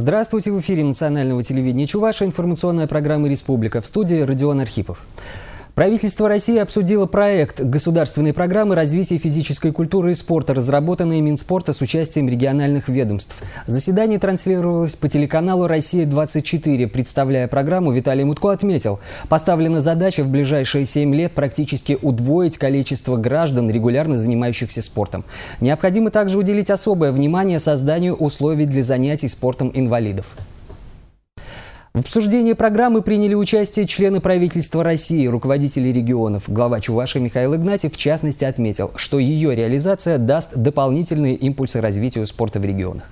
Здравствуйте, в эфире национального телевидения Чуваша, информационная программа «Республика» в студии Родион Архипов. Правительство России обсудило проект государственной программы развития физической культуры и спорта, разработанной Минспорта с участием региональных ведомств. Заседание транслировалось по телеканалу «Россия-24». Представляя программу, Виталий Мутко отметил, поставлена задача в ближайшие семь лет практически удвоить количество граждан, регулярно занимающихся спортом. Необходимо также уделить особое внимание созданию условий для занятий спортом инвалидов. В обсуждении программы приняли участие члены правительства России, руководители регионов. Глава Чуваши Михаил Игнатьев в частности отметил, что ее реализация даст дополнительные импульсы развитию спорта в регионах.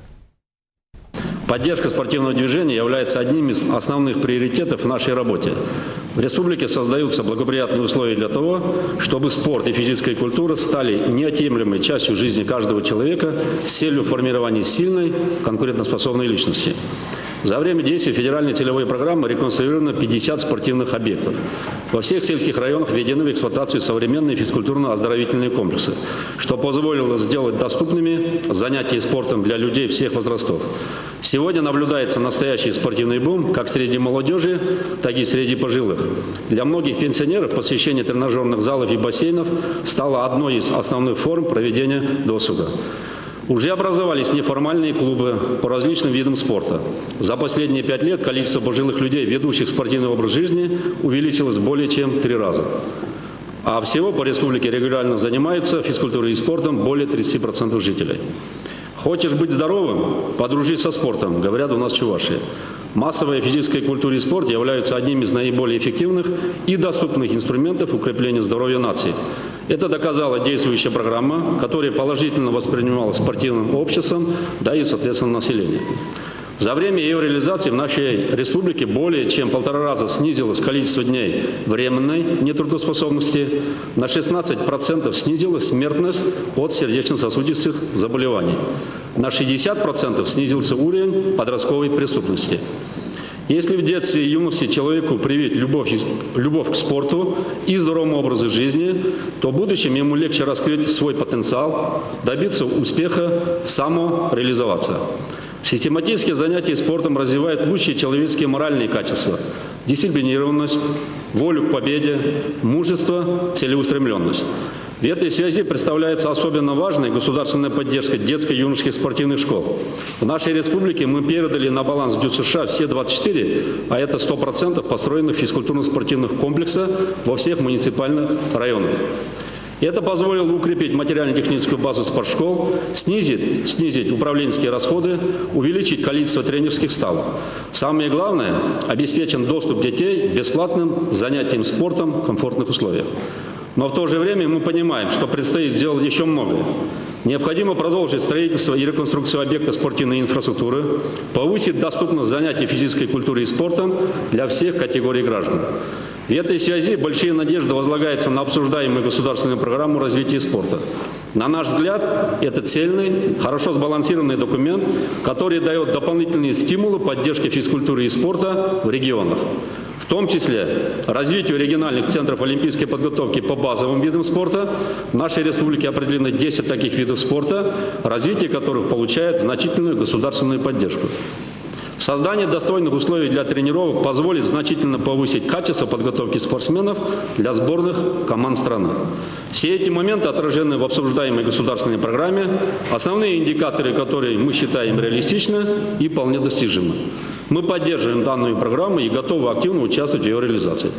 Поддержка спортивного движения является одним из основных приоритетов в нашей работе. В республике создаются благоприятные условия для того, чтобы спорт и физическая культура стали неотъемлемой частью жизни каждого человека с целью формирования сильной, конкурентоспособной личности. За время действия федеральной целевой программы реконструировано 50 спортивных объектов. Во всех сельских районах введены в эксплуатацию современные физкультурно-оздоровительные комплексы, что позволило сделать доступными занятия спортом для людей всех возрастов. Сегодня наблюдается настоящий спортивный бум как среди молодежи, так и среди пожилых. Для многих пенсионеров посещение тренажерных залов и бассейнов стало одной из основных форм проведения досуга. Уже образовались неформальные клубы по различным видам спорта. За последние пять лет количество пожилых людей, ведущих спортивный образ жизни, увеличилось более чем три раза. А всего по республике регулярно занимаются физкультурой и спортом более 30% жителей. Хочешь быть здоровым? Подружись со спортом, говорят у нас чуваши. Массовая физическая культура и спорт являются одним из наиболее эффективных и доступных инструментов укрепления здоровья нации. Это доказала действующая программа, которая положительно воспринималась спортивным обществом, да и, соответственно, населением. За время ее реализации в нашей республике более чем полтора раза снизилось количество дней временной нетрудоспособности, на 16% снизилась смертность от сердечно-сосудистых заболеваний, на 60% снизился уровень подростковой преступности. Если в детстве и юности человеку привить любовь, любовь к спорту и здоровому образу жизни, то в будущем ему легче раскрыть свой потенциал, добиться успеха, самореализоваться. Систематические занятия спортом развивают лучшие человеческие моральные качества – дисциплинированность, волю к победе, мужество, целеустремленность. В этой связи представляется особенно важной государственная поддержка детско-юношеских спортивных школ. В нашей республике мы передали на баланс Дю США все 24, а это 100% построенных физкультурно-спортивных комплексов во всех муниципальных районах. Это позволило укрепить материально-техническую базу спортшкол, снизить, снизить управленческие расходы, увеличить количество тренерских ставок. Самое главное – обеспечен доступ детей бесплатным занятиям спортом в комфортных условиях. Но в то же время мы понимаем, что предстоит сделать еще многое. Необходимо продолжить строительство и реконструкцию объекта спортивной инфраструктуры, повысить доступность занятий физической культурой и спортом для всех категорий граждан. В этой связи большие надежды возлагаются на обсуждаемую государственную программу развития спорта. На наш взгляд, это цельный, хорошо сбалансированный документ, который дает дополнительные стимулы поддержки физкультуры и спорта в регионах. В том числе развитию региональных центров олимпийской подготовки по базовым видам спорта. В нашей республике определено 10 таких видов спорта, развитие которых получает значительную государственную поддержку. Создание достойных условий для тренировок позволит значительно повысить качество подготовки спортсменов для сборных команд страны. Все эти моменты отражены в обсуждаемой государственной программе, основные индикаторы, которые мы считаем реалистичны и вполне достижимы. Мы поддерживаем данную программу и готовы активно участвовать в ее реализации.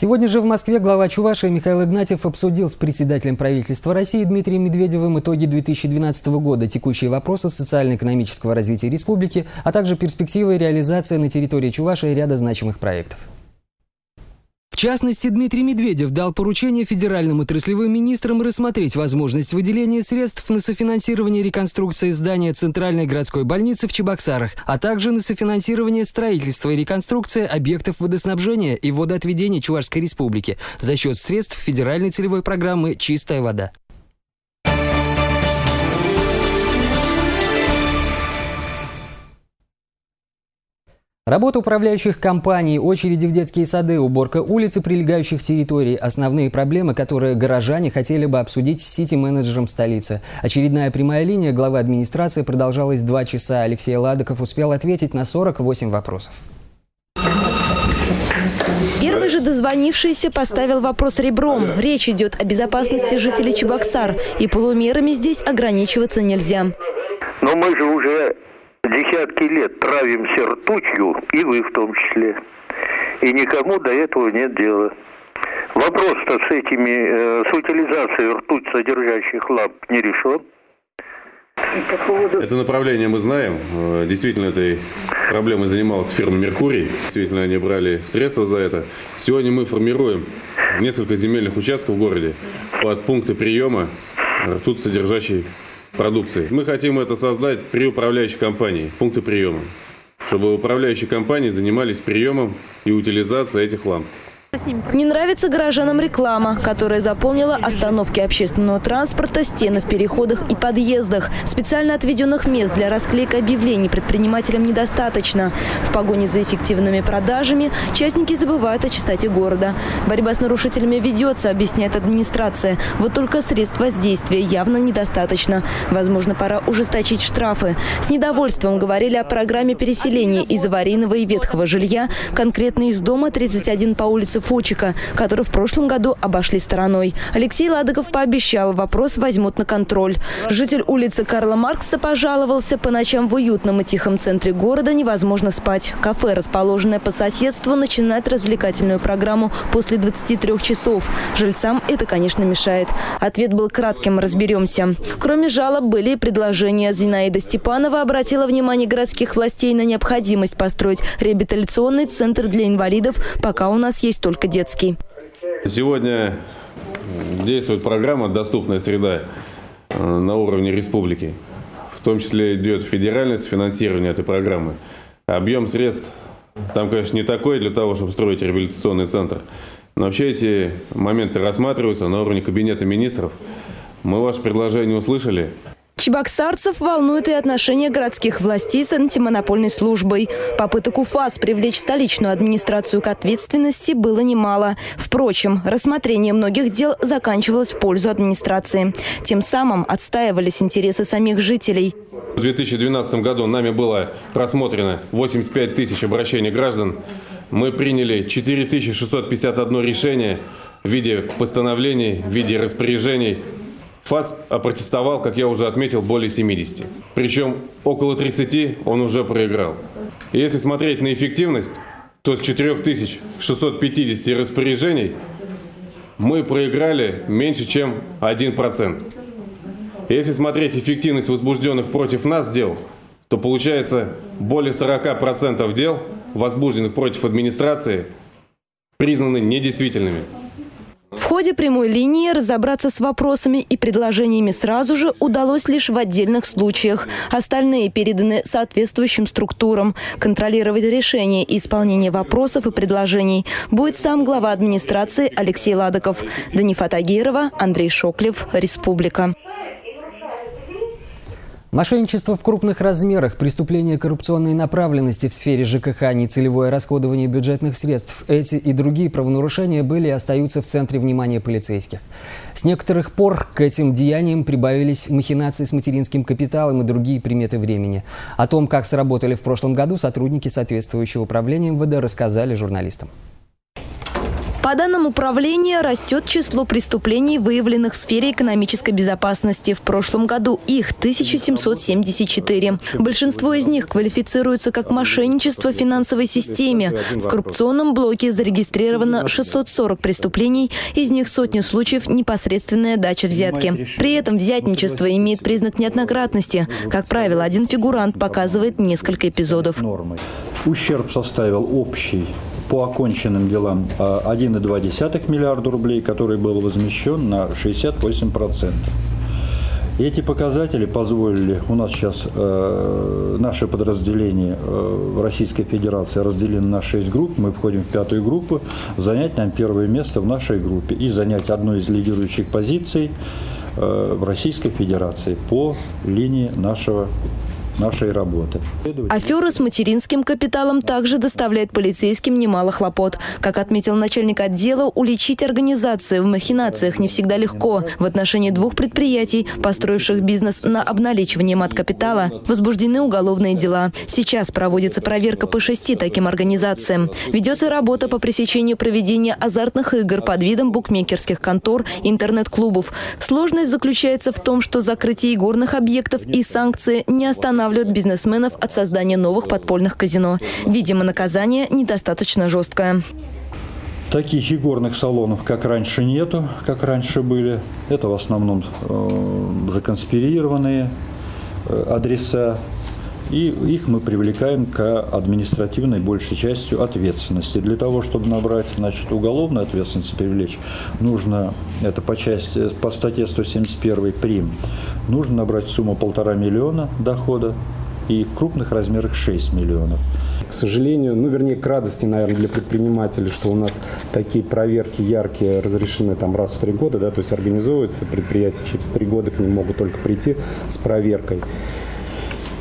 Сегодня же в Москве глава Чувашии Михаил Игнатьев обсудил с председателем правительства России Дмитрием Медведевым итоги 2012 года, текущие вопросы социально-экономического развития республики, а также перспективы реализации на территории Чувашии ряда значимых проектов частности, Дмитрий Медведев дал поручение федеральным отраслевым министрам рассмотреть возможность выделения средств на софинансирование реконструкции здания Центральной городской больницы в Чебоксарах, а также на софинансирование строительства и реконструкции объектов водоснабжения и водоотведения Чувашской республики за счет средств федеральной целевой программы «Чистая вода». Работа управляющих компаний, очереди в детские сады, уборка улиц и прилегающих территорий – основные проблемы, которые горожане хотели бы обсудить с сити-менеджером столицы. Очередная прямая линия главы администрации продолжалась два часа. Алексей Ладоков успел ответить на 48 вопросов. Первый же дозвонившийся поставил вопрос ребром. Речь идет о безопасности жителей Чебоксар, и полумерами здесь ограничиваться нельзя. Но мы же уже десятки лет травимся ртутью, и вы в том числе. И никому до этого нет дела. Вопрос-то с этими, э, с утилизацией ртуть содержащих ламп не решен. Это направление мы знаем. Э, действительно, этой проблемой занималась фирма «Меркурий». Действительно, они брали средства за это. Сегодня мы формируем несколько земельных участков в городе под пункты приема ртуть содержащей продукции. Мы хотим это создать при управляющей компании, пункты приема, чтобы управляющие компании занимались приемом и утилизацией этих ламп. Не нравится горожанам реклама, которая заполнила остановки общественного транспорта, стены в переходах и подъездах. Специально отведенных мест для расклейки объявлений предпринимателям недостаточно. В погоне за эффективными продажами частники забывают о чистоте города. Борьба с нарушителями ведется, объясняет администрация. Вот только средств воздействия явно недостаточно. Возможно, пора ужесточить штрафы. С недовольством говорили о программе переселения из аварийного и ветхого жилья, конкретно из дома 31 по улице улицы Фочика, который в прошлом году обошли стороной. Алексей Ладогов пообещал, вопрос возьмут на контроль. Житель улицы Карла Маркса пожаловался, по ночам в уютном и тихом центре города невозможно спать. Кафе, расположенное по соседству, начинает развлекательную программу после 23 часов. Жильцам это, конечно, мешает. Ответ был кратким, разберемся. Кроме жалоб были и предложения. Зинаида Степанова обратила внимание городских властей на необходимость построить реабилитационный центр для инвалидов, пока у нас есть только детский. Сегодня действует программа «Доступная среда» на уровне республики. В том числе идет федеральное финансирование этой программы. Объем средств там, конечно, не такой для того, чтобы строить реабилитационный центр. Но вообще эти моменты рассматриваются на уровне Кабинета министров. Мы ваше предложение услышали. Чебоксарцев волнует и отношения городских властей с антимонопольной службой. Попыток УФАС привлечь столичную администрацию к ответственности было немало. Впрочем, рассмотрение многих дел заканчивалось в пользу администрации. Тем самым отстаивались интересы самих жителей. В 2012 году нами было просмотрено 85 тысяч обращений граждан. Мы приняли 4651 решение в виде постановлений, в виде распоряжений – ФАС опротестовал, как я уже отметил, более 70. Причем около 30 он уже проиграл. И если смотреть на эффективность, то с 4650 распоряжений мы проиграли меньше, чем 1%. Если смотреть эффективность возбужденных против нас дел, то получается более 40% дел, возбужденных против администрации, признаны недействительными. В ходе прямой линии разобраться с вопросами и предложениями сразу же удалось лишь в отдельных случаях. Остальные переданы соответствующим структурам. Контролировать решение и исполнение вопросов и предложений будет сам глава администрации Алексей Ладоков. Данифа Тагирова, Андрей Шоклев, Республика. Мошенничество в крупных размерах, преступления коррупционной направленности в сфере ЖКХ, нецелевое расходование бюджетных средств – эти и другие правонарушения были и остаются в центре внимания полицейских. С некоторых пор к этим деяниям прибавились махинации с материнским капиталом и другие приметы времени. О том, как сработали в прошлом году, сотрудники соответствующего управления МВД рассказали журналистам. По данным управления, растет число преступлений, выявленных в сфере экономической безопасности. В прошлом году их 1774. Большинство из них квалифицируются как мошенничество в финансовой системе. В коррупционном блоке зарегистрировано 640 преступлений, из них сотни случаев непосредственная дача взятки. При этом взятничество имеет признак неоднократности. Как правило, один фигурант показывает несколько эпизодов. Ущерб составил общий по оконченным делам 1,2 а, миллиарда рублей, который был возмещен на 68%. Эти показатели позволили, у нас сейчас э, наше подразделение э, Российской Федерации разделено на 6 групп, мы входим в пятую группу, занять нам первое место в нашей группе и занять одну из лидирующих позиций э, в Российской Федерации по линии нашего нашей работы. Афера с материнским капиталом также доставляет полицейским немало хлопот. Как отметил начальник отдела, уличить организации в махинациях не всегда легко. В отношении двух предприятий, построивших бизнес на обналичивание мат-капитала, возбуждены уголовные дела. Сейчас проводится проверка по шести таким организациям. Ведется работа по пресечению проведения азартных игр под видом букмекерских контор интернет-клубов. Сложность заключается в том, что закрытие игорных объектов и санкции не останавливают бизнесменов от создания новых подпольных казино. Видимо, наказание недостаточно жесткое. Таких игорных салонов, как раньше, нету, как раньше были. Это в основном э, законспирированные э, адреса и их мы привлекаем к административной большей частью ответственности. Для того, чтобы набрать значит, уголовную ответственность привлечь, нужно, это по, части, по статье 171 прим, нужно набрать сумму полтора миллиона дохода и в крупных размерах 6 миллионов. К сожалению, ну вернее к радости, наверное, для предпринимателей, что у нас такие проверки яркие разрешены там раз в три года, да, то есть организовываются предприятия через три года к ним могут только прийти с проверкой.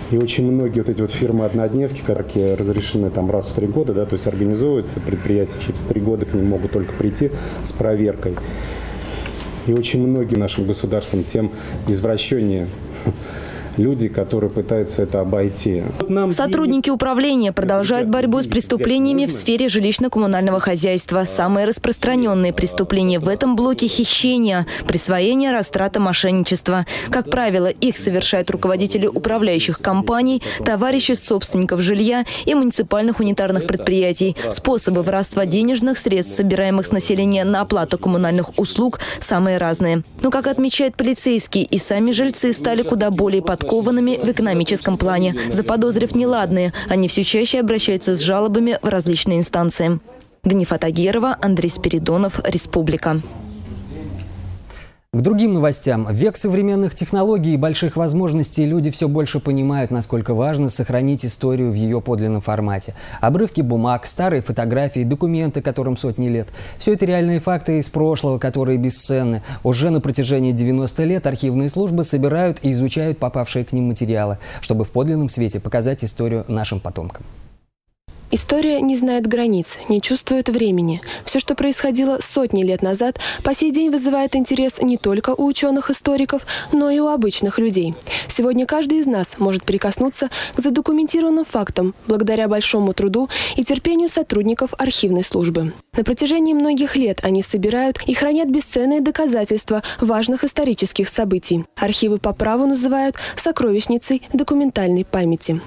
И очень многие вот эти вот фирмы-однодневки, которые разрешены там раз в три года, да, то есть организовываются предприятия через три года к ним могут только прийти с проверкой. И очень многие нашим государством тем извращеннее люди, которые пытаются это обойти. Сотрудники управления продолжают борьбу с преступлениями в сфере жилищно-коммунального хозяйства. Самые распространенные преступления в этом блоке – хищения, присвоение, растрата, мошенничество. Как правило, их совершают руководители управляющих компаний, товарищи собственников жилья и муниципальных унитарных предприятий. Способы воровства денежных средств, собираемых с населения на оплату коммунальных услуг, самые разные. Но, как отмечают полицейские, и сами жильцы стали куда более подкупными подкованными в экономическом плане. Заподозрив неладные, они все чаще обращаются с жалобами в различные инстанции. Гнифа Тагирова, Андрей Спиридонов, Республика. К другим новостям. В век современных технологий и больших возможностей люди все больше понимают, насколько важно сохранить историю в ее подлинном формате. Обрывки бумаг, старые фотографии, документы, которым сотни лет. Все это реальные факты из прошлого, которые бесценны. Уже на протяжении 90 лет архивные службы собирают и изучают попавшие к ним материалы, чтобы в подлинном свете показать историю нашим потомкам. История не знает границ, не чувствует времени. Все, что происходило сотни лет назад, по сей день вызывает интерес не только у ученых-историков, но и у обычных людей. Сегодня каждый из нас может прикоснуться к задокументированным фактам благодаря большому труду и терпению сотрудников архивной службы. На протяжении многих лет они собирают и хранят бесценные доказательства важных исторических событий. Архивы по праву называют сокровищницей документальной памяти.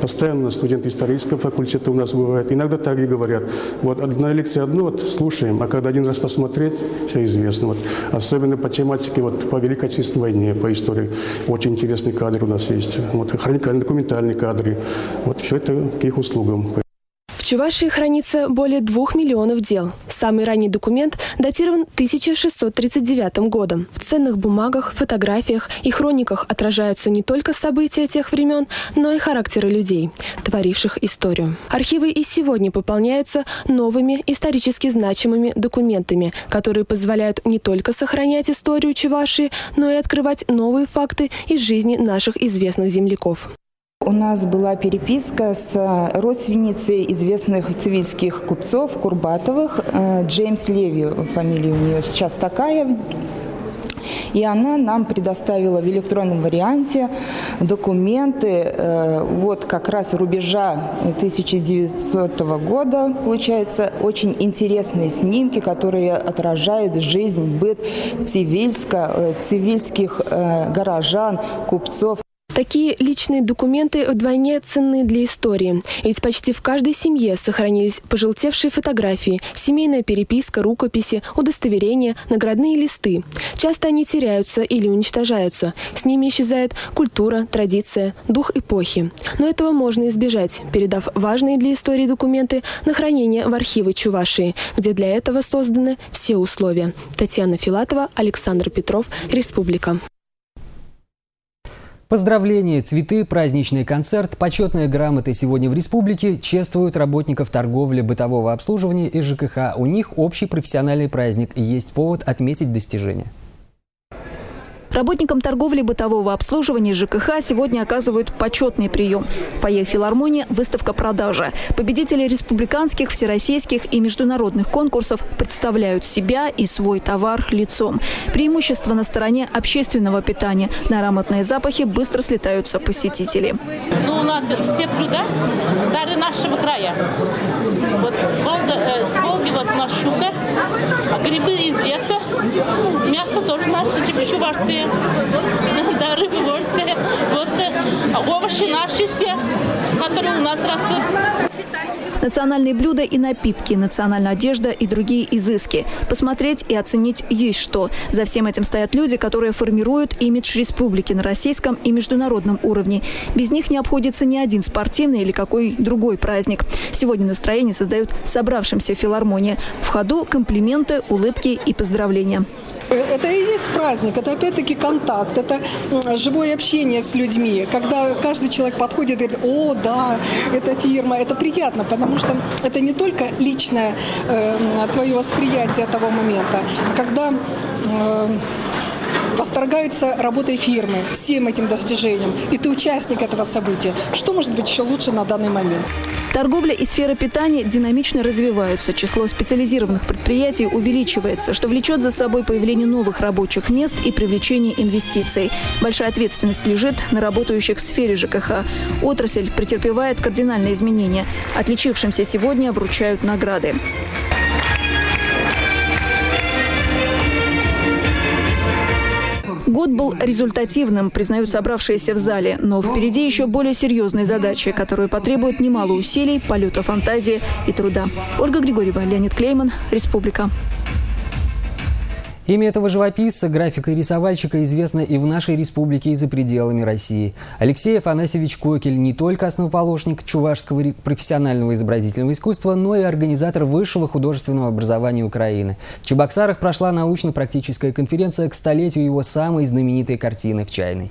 Постоянно студенты исторического факультета у нас бывают. Иногда так и говорят. Вот одна лекция одну вот слушаем, а когда один раз посмотреть, все известно. Вот, особенно по тематике, вот, по Великой Отечественной войне, по истории. Очень интересные кадры у нас есть. Вот, хроникальные, документальные кадры. Вот все это к их услугам. Чувашии хранится более двух миллионов дел. Самый ранний документ датирован 1639 годом. В ценных бумагах, фотографиях и хрониках отражаются не только события тех времен, но и характеры людей, творивших историю. Архивы и сегодня пополняются новыми исторически значимыми документами, которые позволяют не только сохранять историю Чувашии, но и открывать новые факты из жизни наших известных земляков. У нас была переписка с родственницей известных цивильских купцов Курбатовых, э, Джеймс Леви, фамилия у нее сейчас такая, и она нам предоставила в электронном варианте документы э, вот как раз рубежа 1900 года, получается, очень интересные снимки, которые отражают жизнь, быт цивильска, э, цивильских горожан, купцов. Такие личные документы вдвойне ценны для истории. Ведь почти в каждой семье сохранились пожелтевшие фотографии, семейная переписка, рукописи, удостоверения, наградные листы. Часто они теряются или уничтожаются. С ними исчезает культура, традиция, дух эпохи. Но этого можно избежать, передав важные для истории документы на хранение в архивы Чувашии, где для этого созданы все условия. Татьяна Филатова, Александр Петров, Республика. Поздравления, цветы, праздничный концерт, почетные грамоты сегодня в республике чествуют работников торговли, бытового обслуживания и ЖКХ. У них общий профессиональный праздник и есть повод отметить достижения. Работникам торговли бытового обслуживания ЖКХ сегодня оказывают почетный прием. В фойе филармонии выставка продажи. Победители республиканских, всероссийских и международных конкурсов представляют себя и свой товар лицом. Преимущество на стороне общественного питания. На ароматные запахи быстро слетаются посетители. Ну, у нас все блюда дары нашего края. Вот Волга, э, с Волги вот у нас щука, а грибы из леса, мясо тоже наше, чувашское, да, рыба вольская, волская, овощи наши все, которые у нас растут. Национальные блюда и напитки, национальная одежда и другие изыски. Посмотреть и оценить есть что. За всем этим стоят люди, которые формируют имидж республики на российском и международном уровне. Без них не обходится ни один спортивный или какой другой праздник. Сегодня настроение создают собравшимся филармония. В ходу комплименты, улыбки и поздравления. Это и есть праздник, это опять-таки контакт, это живое общение с людьми. Когда каждый человек подходит и говорит, о, да, это фирма, это приятно, потому что это не только личное э, твое восприятие того момента, когда э, восторгаются работой фирмы, всем этим достижением, и ты участник этого события. Что может быть еще лучше на данный момент? Торговля и сфера питания динамично развиваются. Число специализированных предприятий увеличивается, что влечет за собой появление новых рабочих мест и привлечение инвестиций. Большая ответственность лежит на работающих в сфере ЖКХ. Отрасль претерпевает кардинальные изменения. Отличившимся сегодня вручают награды. Год был результативным, признают собравшиеся в зале, но впереди еще более серьезные задачи, которые потребуют немало усилий, полета фантазии и труда. Ольга Григорьева, Леонид Клейман, Республика. Имя этого живописца, графика и рисовальщика известно и в нашей республике, и за пределами России. Алексей Афанасьевич Кокель не только основоположник чувашского профессионального изобразительного искусства, но и организатор высшего художественного образования Украины. В Чебоксарах прошла научно-практическая конференция к столетию его самой знаменитой картины «В чайной».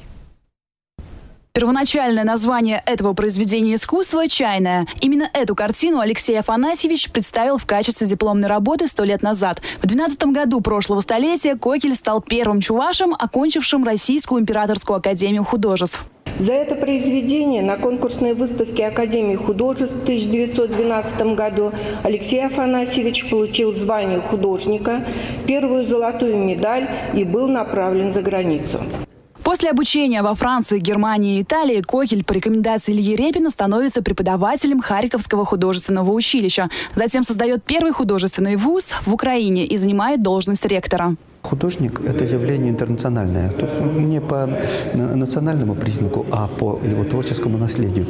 Первоначальное название этого произведения искусства – «Чайная». Именно эту картину Алексей Афанасьевич представил в качестве дипломной работы сто лет назад. В 12 году прошлого столетия Кокель стал первым чувашем, окончившим Российскую императорскую академию художеств. За это произведение на конкурсной выставке Академии художеств в 1912 году Алексей Афанасьевич получил звание художника, первую золотую медаль и был направлен за границу. После обучения во Франции, Германии и Италии Кокель по рекомендации Ильи Репина становится преподавателем Харьковского художественного училища. Затем создает первый художественный вуз в Украине и занимает должность ректора. Художник – это явление интернациональное. Тут не по национальному признаку, а по его творческому наследию.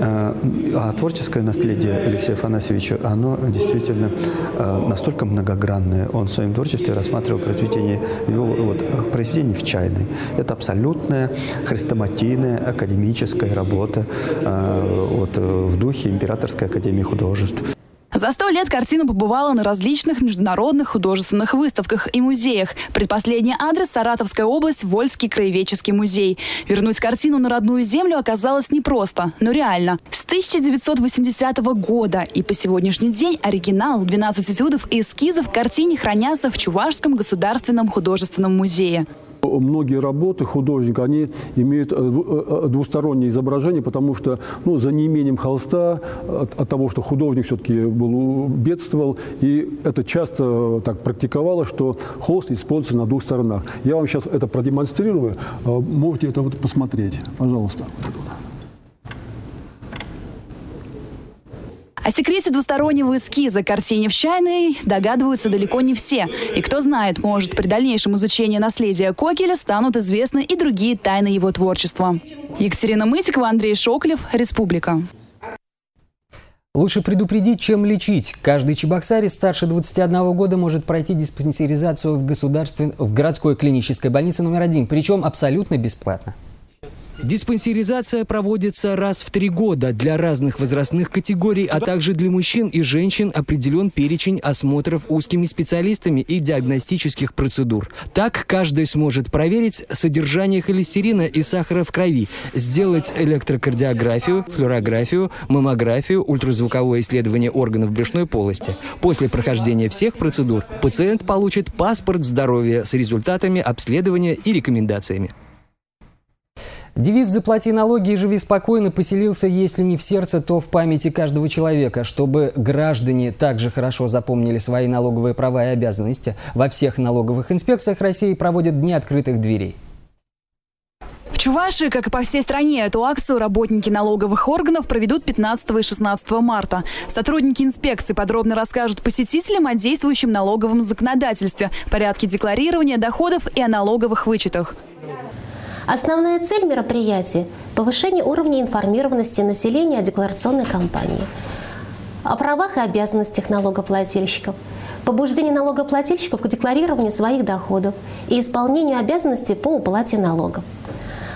А, а творческое наследие Алексея Афанасьевича, оно действительно а, настолько многогранное. Он в своем творчестве рассматривал произведение, его вот, произведение в чайной. Это абсолютная хрестоматийная академическая работа а, вот, в духе Императорской академии художеств. За сто лет картина побывала на различных международных художественных выставках и музеях. Предпоследний адрес – Саратовская область, Вольский краеведческий музей. Вернуть картину на родную землю оказалось непросто, но реально. С 1980 года и по сегодняшний день оригинал, 12 этюдов и эскизов картине хранятся в Чувашском государственном художественном музее. Многие работы художника, они имеют э, э, двустороннее изображение, потому что ну, за неимением холста, от, от того, что художник все-таки был, бедствовал, и это часто так практиковалось, что холст используется на двух сторонах. Я вам сейчас это продемонстрирую, э, можете это вот посмотреть, пожалуйста. О секрете двустороннего эскиза картине в чайной догадываются далеко не все. И кто знает, может, при дальнейшем изучении наследия Кокеля станут известны и другие тайны его творчества. Екатерина Мытикова, Андрей Шоклев, Республика. Лучше предупредить, чем лечить. Каждый чебоксарец старше 21 года может пройти диспансеризацию в, государствен... в городской клинической больнице номер один, причем абсолютно бесплатно. Диспансеризация проводится раз в три года для разных возрастных категорий, а также для мужчин и женщин определен перечень осмотров узкими специалистами и диагностических процедур. Так каждый сможет проверить содержание холестерина и сахара в крови, сделать электрокардиографию, флюорографию, маммографию, ультразвуковое исследование органов брюшной полости. После прохождения всех процедур пациент получит паспорт здоровья с результатами обследования и рекомендациями. Девиз «Заплати налоги и живи спокойно» поселился, если не в сердце, то в памяти каждого человека, чтобы граждане также хорошо запомнили свои налоговые права и обязанности. Во всех налоговых инспекциях России проводят Дни открытых дверей. В Чувашии, как и по всей стране, эту акцию работники налоговых органов проведут 15 и 16 марта. Сотрудники инспекции подробно расскажут посетителям о действующем налоговом законодательстве, порядке декларирования доходов и о налоговых вычетах. Основная цель мероприятия – повышение уровня информированности населения о декларационной кампании, о правах и обязанностях налогоплательщиков, побуждение налогоплательщиков к декларированию своих доходов и исполнению обязанностей по уплате налогов.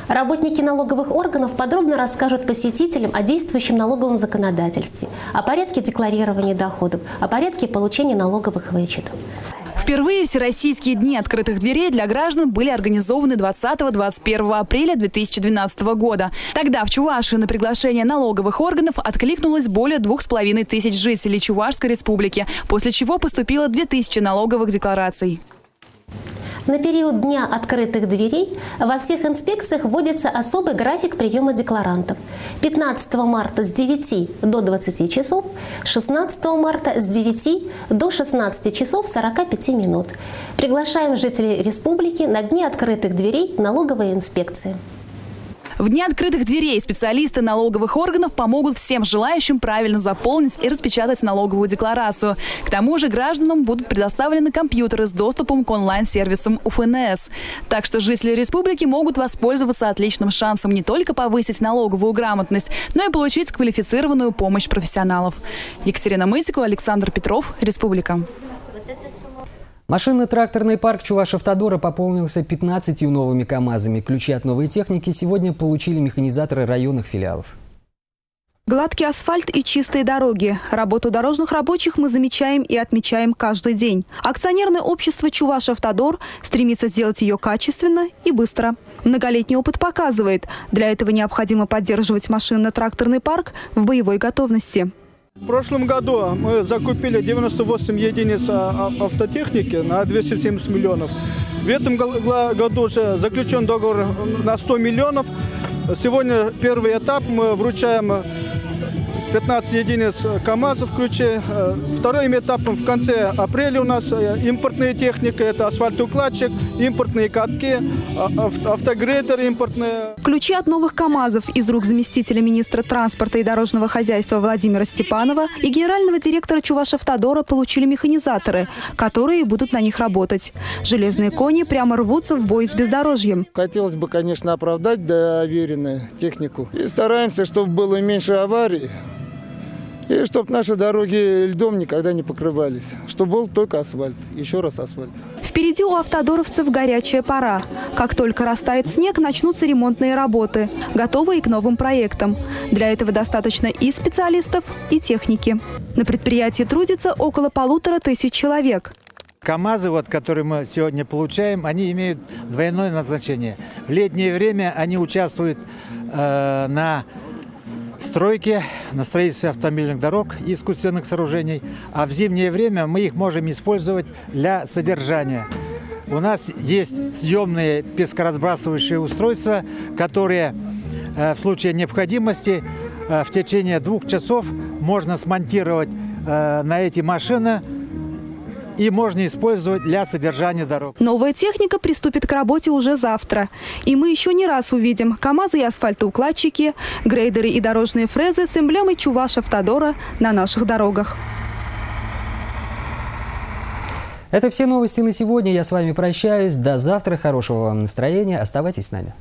Работники налоговых органов подробно расскажут посетителям о действующем налоговом законодательстве, о порядке декларирования доходов, о порядке получения налоговых вычетов. Впервые Всероссийские дни открытых дверей для граждан были организованы 20-21 апреля 2012 года. Тогда в Чувашии на приглашение налоговых органов откликнулось более двух с половиной тысяч жителей Чувашской республики, после чего поступило 2000 налоговых деклараций. На период Дня открытых дверей во всех инспекциях вводится особый график приема декларантов. 15 марта с 9 до 20 часов, 16 марта с 9 до 16 часов 45 минут. Приглашаем жителей республики на Дни открытых дверей налоговой инспекции. В дни открытых дверей специалисты налоговых органов помогут всем желающим правильно заполнить и распечатать налоговую декларацию. К тому же гражданам будут предоставлены компьютеры с доступом к онлайн-сервисам УФНС. Так что жители республики могут воспользоваться отличным шансом не только повысить налоговую грамотность, но и получить квалифицированную помощь профессионалов. Екатерина Мытикова, Александр Петров, Республика. Машинно-тракторный парк Чуваш-Автодора пополнился 15 новыми КАМАЗами. Ключи от новой техники сегодня получили механизаторы районных филиалов. Гладкий асфальт и чистые дороги. Работу дорожных рабочих мы замечаем и отмечаем каждый день. Акционерное общество «Чуваш Автодор» стремится сделать ее качественно и быстро. Многолетний опыт показывает, для этого необходимо поддерживать машинно-тракторный парк в боевой готовности. В прошлом году мы закупили 98 единиц а, а, автотехники на 270 миллионов. В этом году уже заключен договор на 100 миллионов. Сегодня первый этап мы вручаем 15 единиц КАМАЗов в ключе. Э, вторым этапом в конце апреля у нас э, импортная техника. Это асфальтоукладчик, импортные катки, автогрейдер импортные. Ключи от новых КАМАЗов из рук заместителя министра транспорта и дорожного хозяйства Владимира Степанова и генерального директора Чувашавтодора получили механизаторы, которые будут на них работать. Железные кони прямо рвутся в бой с бездорожьем. Хотелось бы, конечно, оправдать доверенную технику. И стараемся, чтобы было меньше аварий. И чтобы наши дороги льдом никогда не покрывались. Чтобы был только асфальт. Еще раз асфальт. Впереди у автодоровцев горячая пора. Как только растает снег, начнутся ремонтные работы, готовые к новым проектам. Для этого достаточно и специалистов, и техники. На предприятии трудится около полутора тысяч человек. КАМАЗы, вот, которые мы сегодня получаем, они имеют двойное назначение. В летнее время они участвуют э, на стройки, на строительстве автомобильных дорог и искусственных сооружений, а в зимнее время мы их можем использовать для содержания. У нас есть съемные пескоразбрасывающие устройства, которые э, в случае необходимости э, в течение двух часов можно смонтировать э, на эти машины и можно использовать для содержания дорог. Новая техника приступит к работе уже завтра. И мы еще не раз увидим КАМАЗы и асфальтоукладчики, грейдеры и дорожные фрезы с эмблемой Чуваш Автодора на наших дорогах. Это все новости на сегодня. Я с вами прощаюсь. До завтра. Хорошего вам настроения. Оставайтесь с нами.